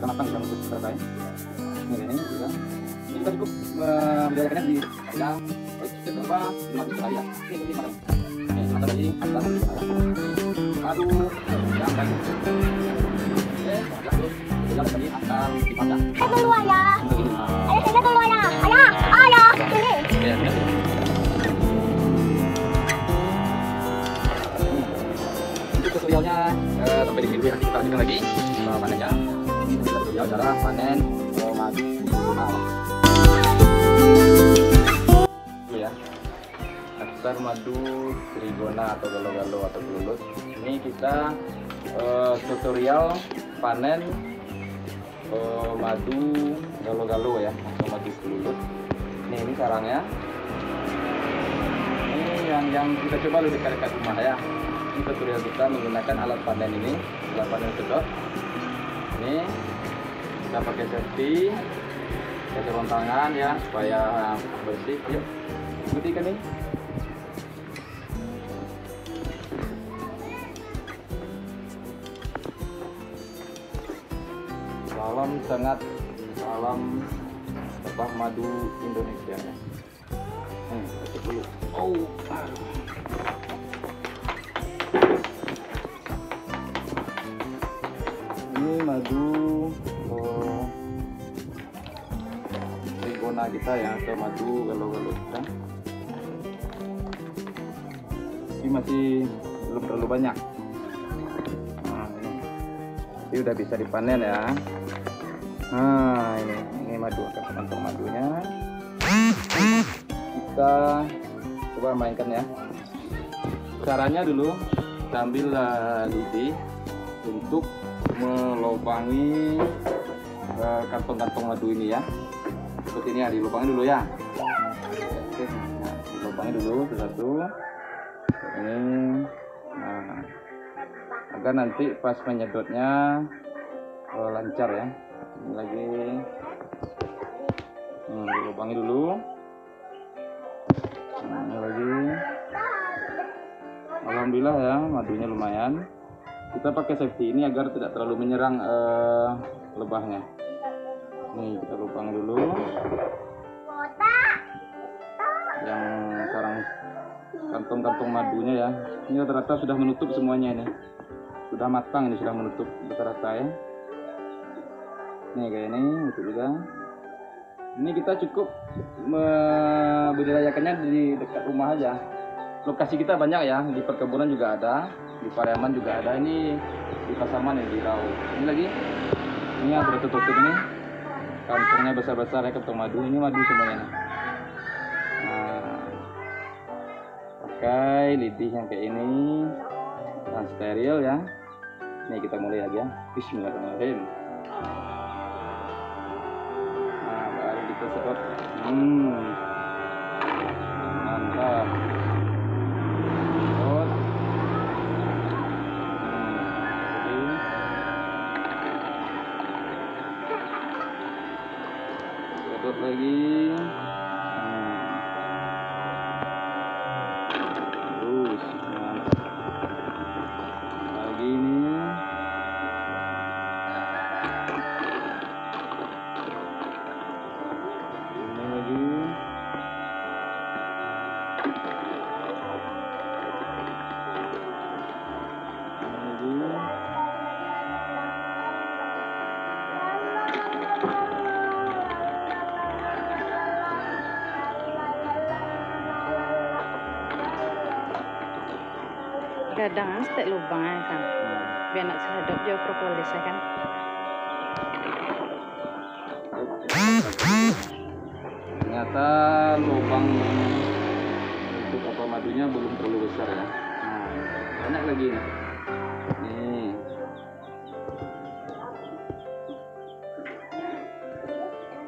matang sudah untuk selesai ini? Ini sudah ini kita cukup membudidayakannya di ya berapa lima ya ini ini matang ini yang oke terus kita tadi akan dipanggang Saya dulu ayah. Ayah dulu ayah. Ayah, ayah. Sini. ya. Ya. Tutorialnya eh, sampai di sini. Nanti kita lanjutkan lagi. Eh, panennya ini adalah panen madu ya nektar madu trigona atau galo-galo atau gelut ini kita eh, tutorial panen eh, madu galo-galo ya atau madu gelut ini ini sarangnya. Ini yang yang kita coba lebih dekat-dekat rumah ya. Ini tutorial kita menggunakan alat panen ini. Alat panen sedot ini kita pakai safety. Pakai sarung tangan ya supaya bersih. Yuk ikuti kan nih salam sangat salam lebah madu Indonesia. Hmm, dulu. Oh. Trigona kita ya atau madu galau-galau kita. Ini masih belum terlalu banyak. Nah, ini. ini udah bisa dipanen ya. Nah ini. Ini madu akan kantong madunya. Kita coba mainkan ya. Caranya dulu kita ambil lidi untuk melubangi uh, kantong-kantong madu ini ya seperti ini ya dilubangi dulu ya. Oke nah, dilubangi dulu satu ini nah agar nanti pas menyedotnya uh, lancar ya. Ini lagi. Hmm, dilubangi dulu. Nah, ini lagi. Alhamdulillah ya madunya lumayan. Kita pakai safety ini agar tidak terlalu menyerang eh, lebahnya nih kita lubang dulu. Yang sarang kantong-kantong madunya ya. Ini rata-rata sudah menutup semuanya ini. Sudah matang ini sudah menutup rata-rata ya. Nih kayak ini itu juga. Ini kita cukup membudidayakannya di dekat rumah aja. Lokasi kita banyak ya di perkebunan juga ada di Pariaman juga ada. Ini di Pasaman ya di Rau. Ini lagi? Ini yang tertutup ini kantongnya besar-besar ya kantong madu. Ini madu semuanya. Nih nah, pakai lidih yang kayak ini. Dan steril ya. Ini kita mulai ya Bismillahirrahmanirrahim. Nah baru kita sedot hmm lagi kadang kan setiap lubang ya kan. Biar nak sedap jauh propolis ya kan. Ternyata lubang untuk apa madunya belum terlalu besar ya. Nah, banyak lagi nih nih.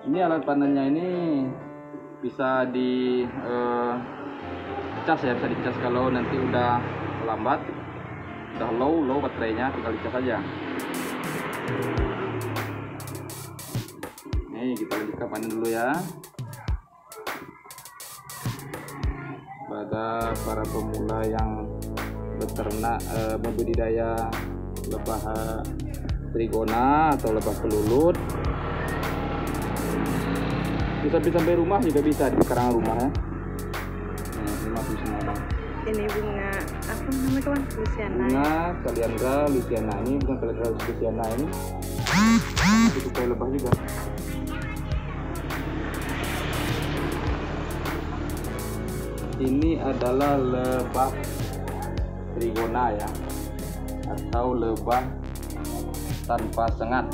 Ini alat panennya ini bisa di eh, cas ya bisa dicas kalau nanti udah lambat udah low low baterainya tinggal dicas aja nih kita lanjutkan panen dulu ya. Pada para pemula yang beternak eh, membudidaya lebah trigona atau lebah pelulut bisa sampai rumah juga bisa di pekarangan rumah ya. Nah, ini madu semua Ini bunga apa namanya kawan? Luciana. bunga kaliandra luciana ini bukan kaliandra luciana ini. Itu kayak lebah juga. Ini adalah lebah trigona ya atau lebah tanpa sengat.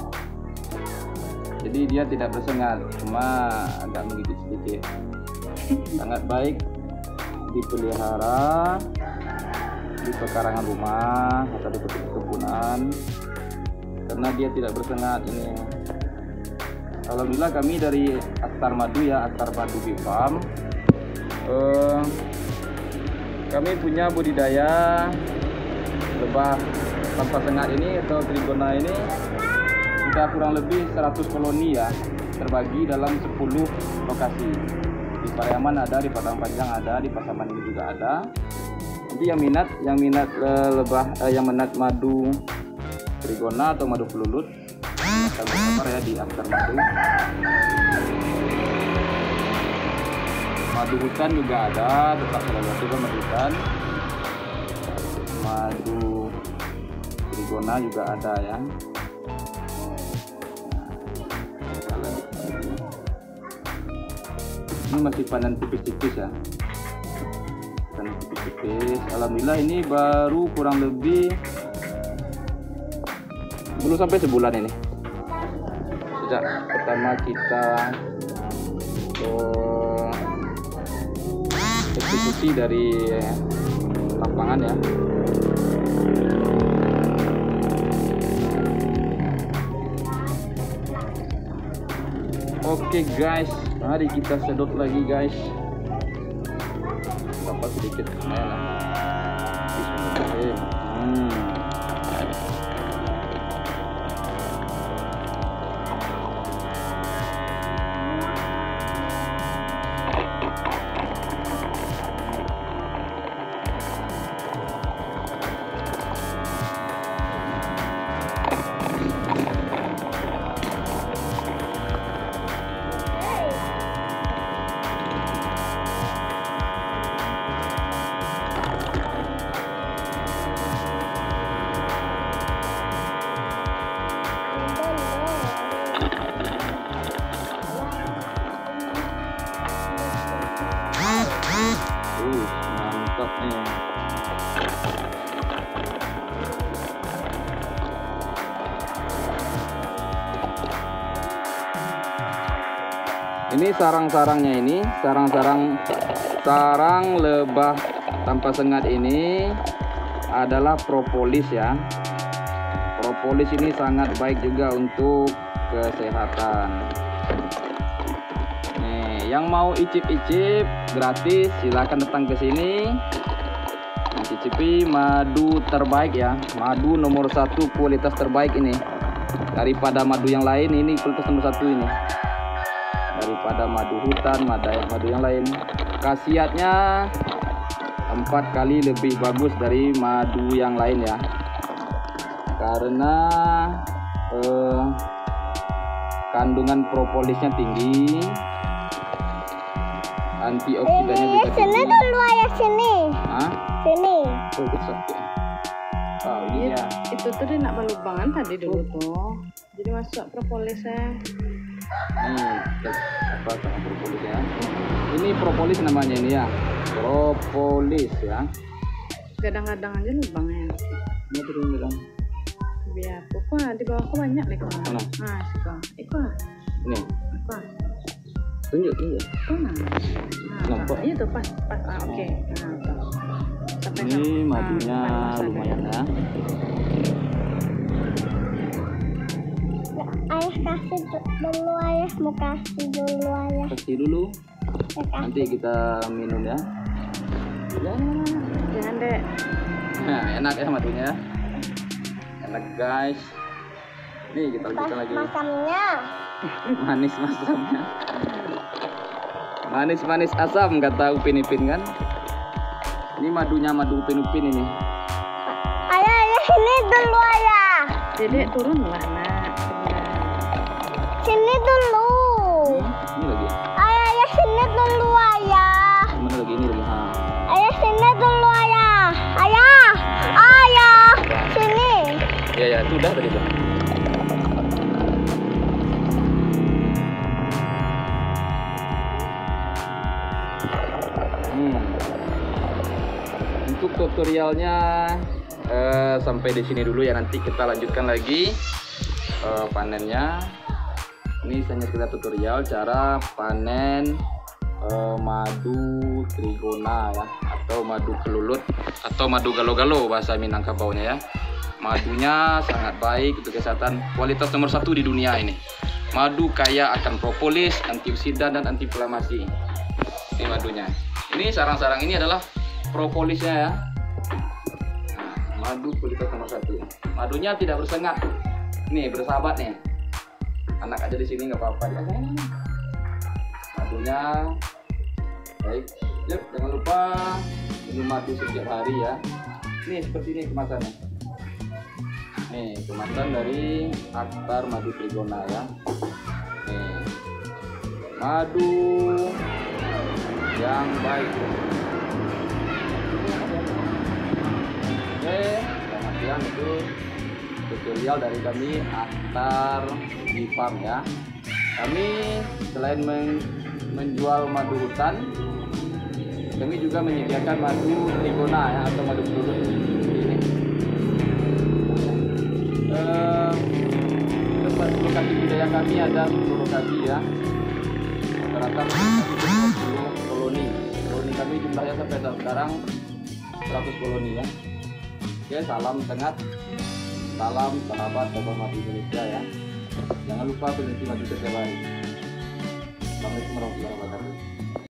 Jadi dia tidak bersengat cuma agak menggigit sedikit. Sangat baik dipelihara di pekarangan rumah atau di perkebunan karena dia tidak bersengat ini. Alhamdulillah kami dari Astar Madu ya Astar Madu Bee Farm eh, kami punya budidaya lebah tanpa sengat ini atau trigona ini. Sudah kurang lebih 100 koloni ya terbagi dalam 10 lokasi di Pariaman ada, di Padang Panjang ada, di Pasaman ini juga ada. Nanti yang minat yang minat eh, lebah eh, yang minat madu trigona atau madu pelulut akan berkabar ya di After Madu. Madu hutan juga ada tetap satu kan madu hutan. Madu trigona juga ada ya ini masih panen tipis-tipis ya. Panen tipis-tipis. Alhamdulillah ini baru kurang lebih belum sampai sebulan ini. Sejak pertama kita eh, eksekusi dari lapangan ya. Oke guys, mari kita sedot lagi guys. Dapat sedikit lumayan Ini sarang-sarangnya ini, sarang-sarang sarang lebah tanpa sengat ini adalah propolis ya. Propolis ini sangat baik juga untuk kesehatan. Nih, yang mau icip-icip gratis silahkan datang ke sini. Nah, cicipi madu terbaik ya, madu nomor satu kualitas terbaik ini daripada madu yang lain ini kualitas nomor satu ini daripada madu hutan, madu madu yang lain. Khasiatnya empat kali lebih bagus dari madu yang lain ya, karena eh, kandungan propolisnya tinggi, antioksidannya Ini juga sini tinggi. dulu ayah sini. Hah? Sini. Oh, it's okay. Oh, Iya, ya. itu tuh dia nak balubangan tadi dulu tuh. Jadi masuk propolisnya. Nih, cek apa sama propolis ya. Ini propolis namanya ini ya. Propolis ya. Kadang-kadang aja lubangnya. Ini turun bilang. Biar pokoknya di bawahku banyak nih kawan. Mana? Ah, kawan. Ikut ah. Ini. Ikut. Tunjuk iya. Nah. Nah, Nampak? Iya tuh pas pas. Ah, oke. Nah, tuh. Sampai Ini madunya ah, masuk lumayan ya. Dulu ayah mau kasih dulu ayah. Kasih dulu. Ya, kasih. Nanti kita minum ya. Ya. Jangan dek. Nah, enak ya madunya ya. Enak guys. Nih kita lanjutkan lagi. masamnya. Manis masamnya. Manis manis asam kata Upin Ipin kan. Ini madunya madu Upin Upin ini. Ayah ayah ini dulu ayah. Dedek turunlah nak. Sini dulu. Hmm, ini lagi. Ayah, ayah sini dulu ayah. Mana lagi ini lagi. Ha. Ayah sini dulu ayah. Ayah, ayah sini. Ya ya, itu udah tadi tuh. Hmm. Untuk tutorialnya eh, sampai di sini dulu ya nanti kita lanjutkan lagi eh, panennya. Ini hanya kita tutorial cara panen eh, madu trigona ya atau madu kelulut atau madu galo-galo bahasa Minangkabaunya ya. Madunya sangat baik untuk kesehatan kualitas nomor satu di dunia ini. Madu kaya akan propolis, antioksidan dan antiinflamasi. Ini madunya. Ini sarang-sarang ini adalah propolisnya ya. Nah, madu kualitas nomor satu. Madunya tidak bersengat. Nih bersahabat nih. Anak aja di sini nggak apa-apa. Ya. Madunya baik. Yuk, jangan lupa minum madu setiap hari ya. Nih seperti ini kemasannya. Nih kemasan dari Aktar Madu Trigona ya. Nih madu yang baik. Oke, selamat siang itu tutorial dari kami Aktar di ya. Kami selain men- menjual madu hutan, kami juga menyediakan madu trigona ya atau madu peluru ini. Eh, tempat lokasi budaya kami ada 10 lokasi ya. Rata-rata lokasi 20 koloni. Koloni kami jumlahnya sampai sekarang 100 koloni ya. Oke, salam sengat. Salam sahabat Madu Indonesia ya. Jangan lupa konsumsi madu setiap hari. Assalamualaikum warahmatullahi wabarakatuh.